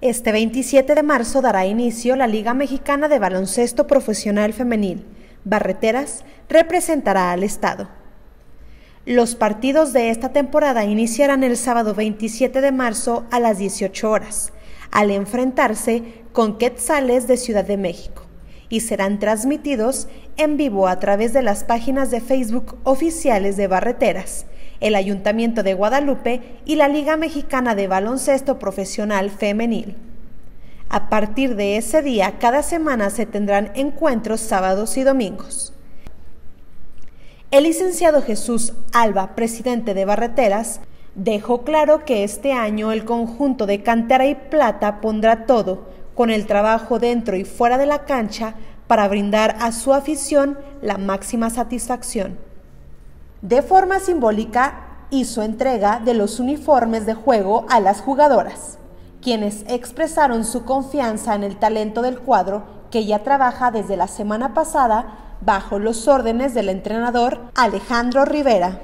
Este 27 de marzo dará inicio la Liga Mexicana de Baloncesto Profesional Femenil. Barreteras representará al Estado. Los partidos de esta temporada iniciarán el sábado 27 de marzo a las 18 horas, al enfrentarse con Quetzales de Ciudad de México, y serán transmitidos en vivo a través de las páginas de Facebook oficiales de Barreteras, el Ayuntamiento de Guadalupe y la Liga Mexicana de Baloncesto Profesional Femenil. A partir de ese día, cada semana se tendrán encuentros sábados y domingos. El licenciado Jesús Alba, presidente de Barreteras, dejó claro que este año el conjunto de Cantera y Plata pondrá todo, con el trabajo dentro y fuera de la cancha, para brindar a su afición la máxima satisfacción. De forma simbólica, hizo entrega de los uniformes de juego a las jugadoras, quienes expresaron su confianza en el talento del cuadro que ya trabaja desde la semana pasada bajo los órdenes del entrenador Alejandro Rivera.